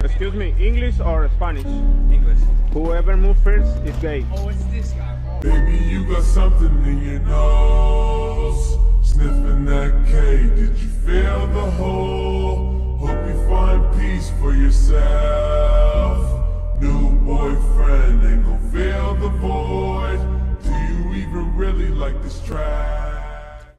Excuse me, English or Spanish? English. Whoever moves first is gay. Oh, it's this guy. bro. Baby, you got something in your nose. Sniffing that K, did you feel the hole? Hope you find peace for yourself. New boyfriend ain't gonna fill the void. Do you even really like this track?